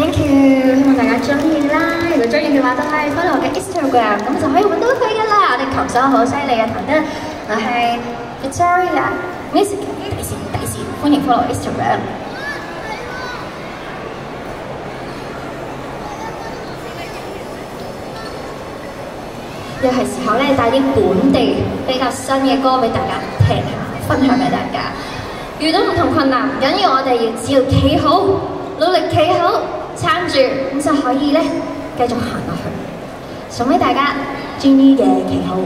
Thank you，希望大家中意啦。如果中意嘅话，都可以 follow 我嘅 Instagram，咁就可以揾到佢噶啦。我哋琴手好犀利啊，弹得我系 Victoria Music，第时第时欢迎 follow Instagram。又系时候咧，带啲本地比较新嘅歌俾大家听下，分享俾大家。遇到唔同困难唔紧要，我哋要只要企好，努力企好。撐住，咁就可以咧繼續行落去。送俾大家 Jenny 嘅旗號。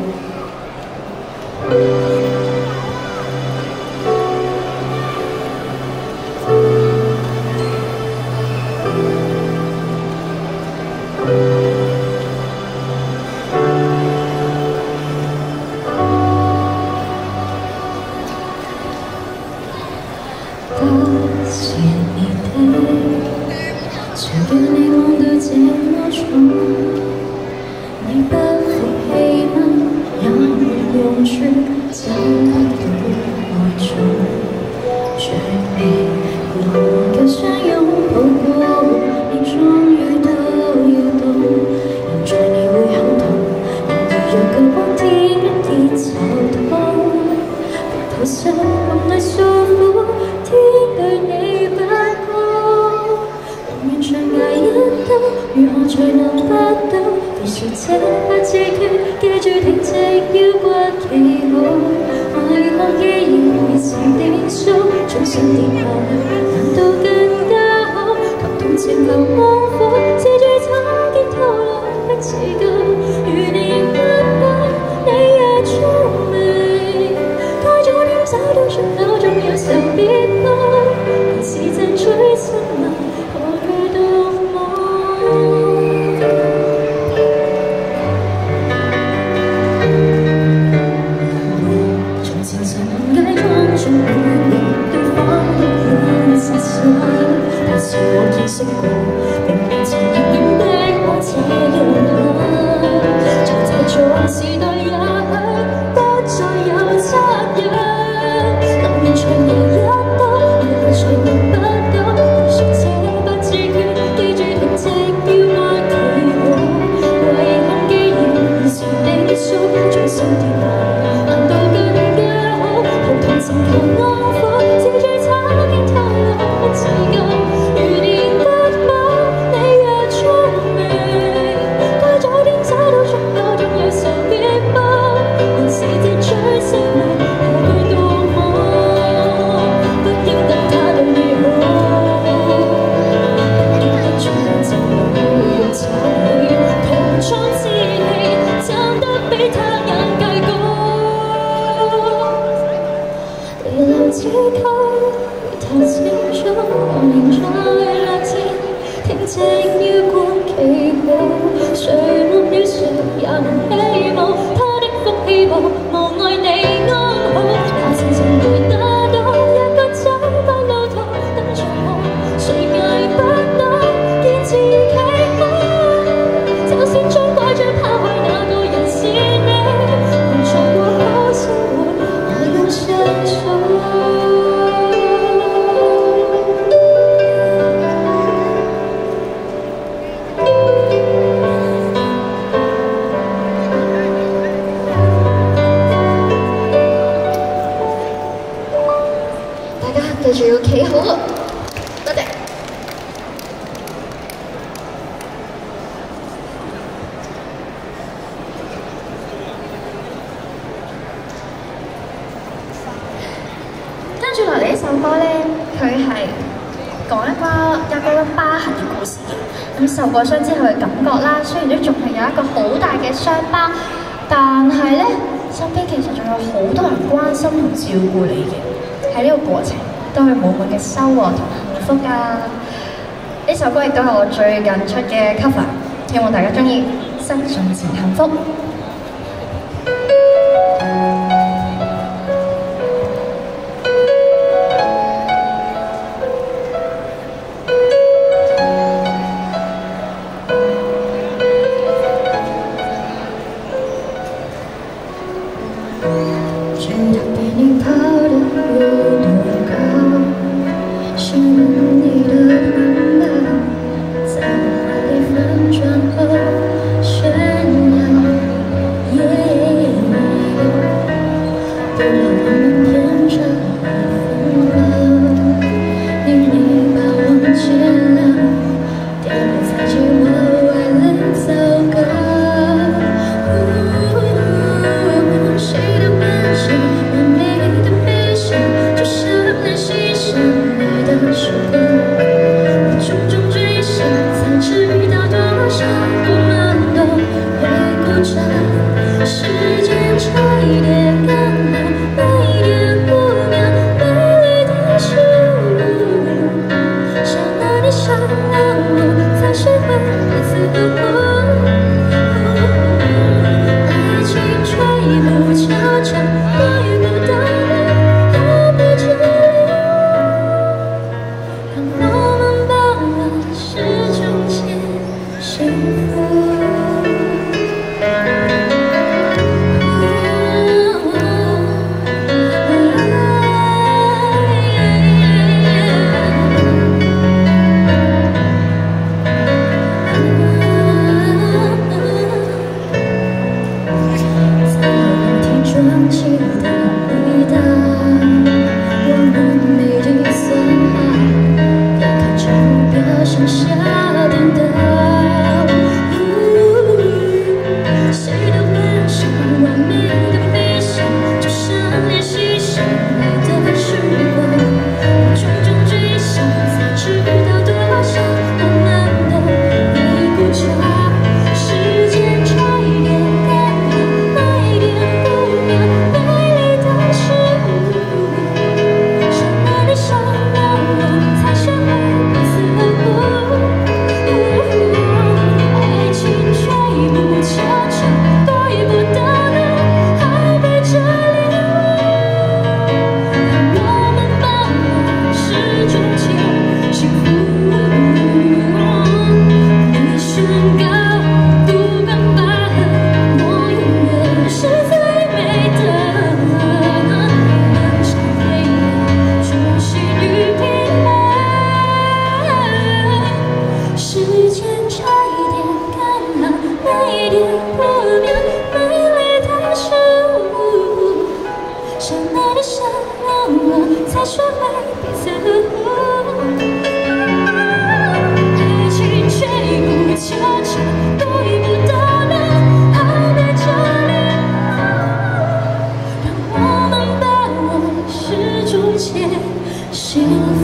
不自缺记住挺直腰骨企好依然热情定数重新跌下去难道更加好同同情流光火自最惨结透露不自觉如你不久你也聪明该早点找到出口总有时别别離流此區，回頭始記住要企好啊！多謝。跟住落嚟呢首歌咧，佢係講一個一個疤痕嘅故事嘅。咁受過傷之後嘅感覺啦，雖然都仲係有一個好大嘅傷疤，但係咧身邊其實仲有好多人關心同照顧你嘅。喺呢個過程都係滿滿嘅收穫同幸福㗎。呢首歌亦都係我最近出嘅 cover，希望大家中意。生從前幸福。我们天真快一点感动，差一点破灭，美丽的失误。相爱的相爱了，再学会彼此呵护。爱情却无着处，得不到的好在这里。让我们把握是终结。幸福。